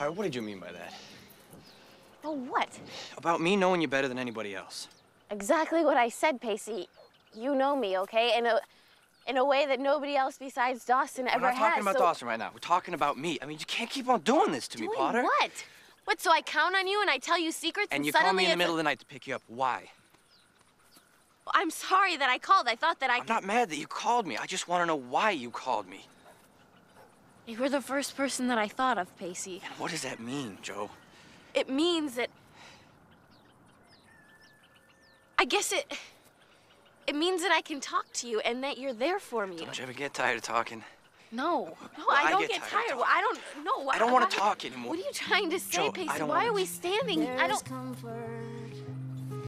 All right, what did you mean by that? Oh, what? About me knowing you better than anybody else. Exactly what I said, Pacey. You know me, okay? In a, in a way that nobody else besides Dawson ever We're not has. talking about so- Dawson right now. We're talking about me. I mean, you can't keep on doing this to me, Potter. what? What, so I count on you and I tell you secrets and, And you call me in the middle a- of the night to pick you up. Why? I'm sorry that I called. I thought that I I'm not mad that you called me. I just want to know why you called me. You were the first person that I thought of, Pacey. And what does that mean, Joe? It means that. I guess it. It means that I can talk to you and that you're there for me. Don't you ever get tired of talking? No, no, Well, I I don't get get, tired tired. Well, I don't. No, I don't wanna talk anymore. What are you trying to say, Joe, Pacey? Why are we standing? I There's don't. comfort